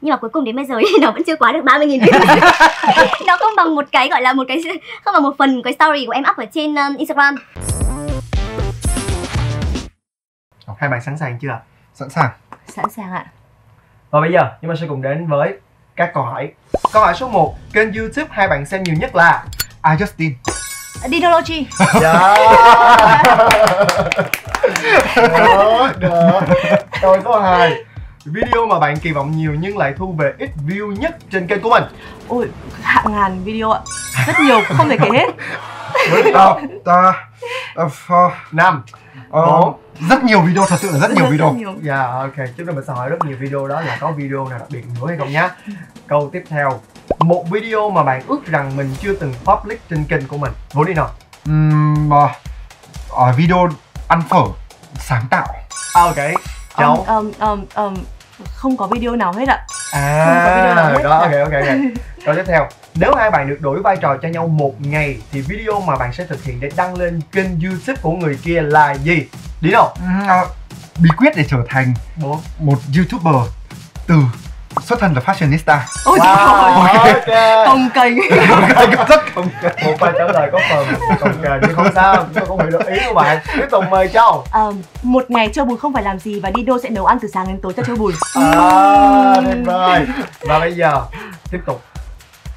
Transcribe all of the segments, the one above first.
nhưng mà cuối cùng đến bây giờ thì nó vẫn chưa quá được 30.000 view nó không bằng một cái gọi là một cái không bằng một phần cái story của em up ở trên um, Instagram. Hai bạn sẵn sàng chưa sẵn sàng. Sẵn sàng ạ. Và bây giờ chúng ta sẽ cùng đến với các câu hỏi. Câu hỏi số 1 kênh youtube hai bạn xem nhiều nhất là I Justin. Dinology dạ. Được được câu số 2 video mà bạn kỳ vọng nhiều nhưng lại thu về ít view nhất trên kênh của mình. Ôi hàng ngàn video ạ. Rất nhiều không thể kể hết. Năm uh, Bốn. rất nhiều video thật sự là rất nhiều Rất video. nhiều. dạ ok chúng ta mình sẽ hỏi rất nhiều video đó là có video nào đặc biệt nữa hay không nhá. Câu tiếp theo một video mà bạn ước rằng mình chưa từng public trên kênh của mình. Vũ đi nào. Um, uh, uh, video ăn phở sáng tạo. À, ok cháu um, um, um, um, không có video nào hết ạ. À không có video nào hết. đó ok ok ok. Câu tiếp theo. Nếu hai bạn được đổi vai trò cho nhau một ngày thì video mà bạn sẽ thực hiện để đăng lên kênh youtube của người kia là gì? Đi đâu um, uh, bí quyết để trở thành một youtuber từ xuất thân là fashionista. Ôi trời ơi. Ok. Công kênh. Rất không một bài trả lời có phần còn kề nhưng không sao chúng tôi cũng hiểu được ý của bạn. Tiếp tục mời châu. Um, một ngày châu bùi không phải làm gì và Dido sẽ nấu ăn từ sáng đến tối cho châu bùi. À, tuyệt vời. Và bây giờ tiếp tục.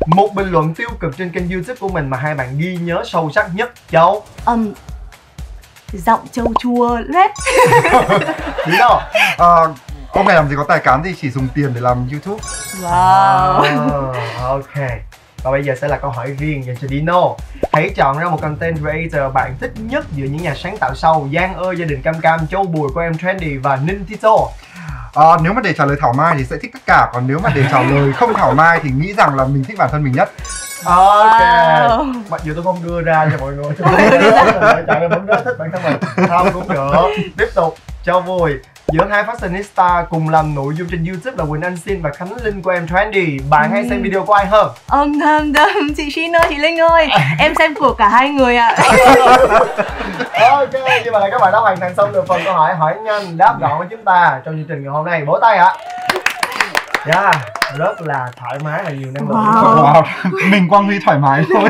Một bình luận tiêu cực trên kênh youtube của mình mà hai bạn ghi nhớ sâu sắc nhất châu. Um, giọng châu chua lết. Đi đâu uh, ông này làm gì có tài cán gì chỉ dùng tiền để làm youtube. Wow. À, ok. Và bây giờ sẽ là câu hỏi riêng dành cho Dino. Hãy chọn ra một content creator bạn thích nhất giữa những nhà sáng tạo sau Giang ơi, gia đình Cam Cam, Châu Bùi của em Trendy và Ninh Tito. Uh, nếu mà để trả lời thảo mai thì sẽ thích tất cả còn nếu mà để trả lời không thảo mai thì nghĩ rằng là mình thích bản thân mình nhất. Ok. Wow. Mặc dù tôi không đưa ra cho mọi người Tôi không đưa ra cho mọi người vẫn rất thích bản thân mình. Không cũng được. Tiếp tục. Châu Bùi Giữa hai fashionista cùng làm nội dung trên YouTube là Quỳnh Anh Xin và Khánh Linh của em Trendy. Bạn hay xem video của ai hơn? um, um, um, chị Shin ơi chị Linh ơi. Em xem của cả hai người ạ. Ok như vậy là các bạn đã hoàn thành xong được phần câu hỏi hỏi nhanh đáp gọn của chúng ta trong chương trình ngày hôm nay. Vỗ tay ạ yeah, rất là thoải mái và nhiều năng lượng. Wow. wow. mình quang huy thoải mái thôi.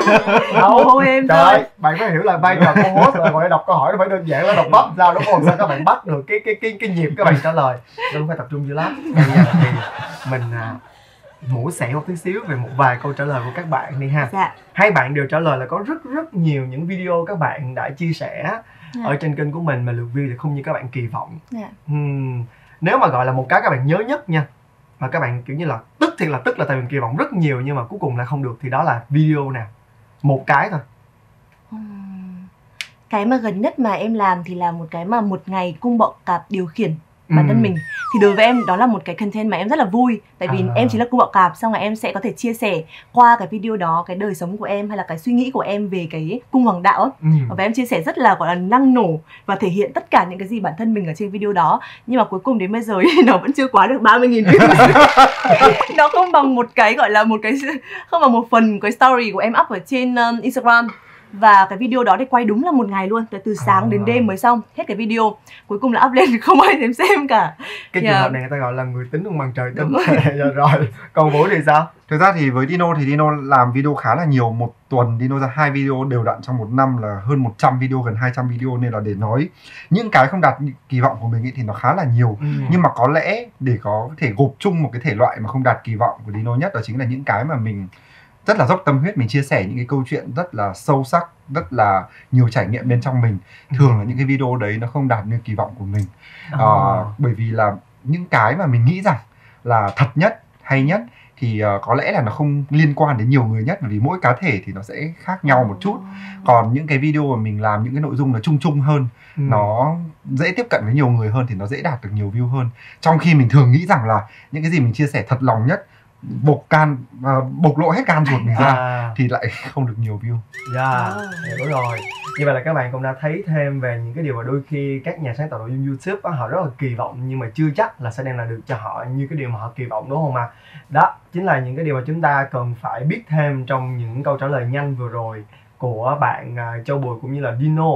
Đâu Ôi, em trời ơi. bạn phải hiểu là vai trò của host là ngồi đọc câu hỏi nó phải đơn giản là đọc bắp. Sao đúng không? Sao các bạn bắt được cái cái cái cái nhịp các bạn trả lời? Đừng phải tập trung dữ lắm bây giờ thì mình à, mổ xẻ một tí xíu về một vài câu trả lời của các bạn đi ha. Dạ. Hai bạn đều trả lời là có rất rất nhiều những video các bạn đã chia sẻ ở trên kênh của mình mà lượt view thì không như các bạn kỳ vọng. Dạ. Ừm, nếu mà gọi là một cái các bạn nhớ nhất nha mà các bạn, kiểu như là, tức thì là tức là tại mình kỳ vọng rất nhiều nhưng mà cuối cùng là không được, thì đó là video nào một cái thôi. Cái mà gần nhất mà em làm thì là một cái mà một ngày cung bọ cạp điều khiển bản thân Ừm. mình thì đối với em đó là một cái content mà em rất là vui tại vì À. em chỉ là cung bọ cạp xong rồi em sẽ có thể chia sẻ qua cái video đó cái đời sống của em hay là cái suy nghĩ của em về cái cung hoàng đạo Ừm. và em chia sẻ rất là gọi là năng nổ và thể hiện tất cả những cái gì bản thân mình ở trên video đó nhưng mà cuối cùng đến bây giờ thì nó vẫn chưa quá được 30.000 view nó không bằng một cái gọi là một cái không bằng một phần cái story của em up ở trên um, Instagram và cái video đó thì quay đúng là một ngày luôn từ từ sáng đến À. đêm mới xong hết cái video. Cuối cùng là up lên thì không ai thèm xem cả. Cái trường Dạ. hợp này người ta gọi là người tính không bằng trời tính. rồi. Rồi. Còn vũ thì sao? Thực ra thì với Dino thì Dino làm video khá là nhiều. Một tuần Dino ra hai video đều đặn trong một năm là hơn 100 video gần 200 video. Nên là để nói những cái không đạt kỳ vọng của mình ấy thì nó khá là nhiều. Ừm. nhưng mà có lẽ để có thể gộp chung một cái thể loại mà không đạt kỳ vọng của Dino nhất đó chính là những cái mà mình rất là dốc tâm huyết mình chia sẻ những cái câu chuyện rất là sâu sắc rất là nhiều trải nghiệm bên trong mình. Thường là những cái video đấy nó không đạt như kỳ vọng của mình. Ờ, bởi vì là những cái mà mình nghĩ rằng là thật nhất hay nhất thì ờ, có lẽ là nó không liên quan đến nhiều người nhất bởi vì mỗi cá thể thì nó sẽ khác nhau một chút. Còn những cái video mà mình làm những cái nội dung nó chung chung hơn Ừm. nó dễ tiếp cận với nhiều người hơn thì nó dễ đạt được nhiều view hơn. Trong khi mình thường nghĩ rằng là những cái gì mình chia sẻ thật lòng nhất bộc can à, bộc lộ hết can ruột mình ra à, thì lại không được nhiều view. Dạ À. hiểu rồi. Như vậy là các bạn cũng đã thấy thêm về những cái điều mà đôi khi các nhà sáng tạo nội dung youtube họ rất là kỳ vọng nhưng mà chưa chắc là sẽ đem lại được cho họ như cái điều mà họ kỳ vọng đúng không ạ? Đó chính là những cái điều mà chúng ta cần phải biết thêm trong những câu trả lời nhanh vừa rồi của bạn à, Châu Bùi cũng như là Dino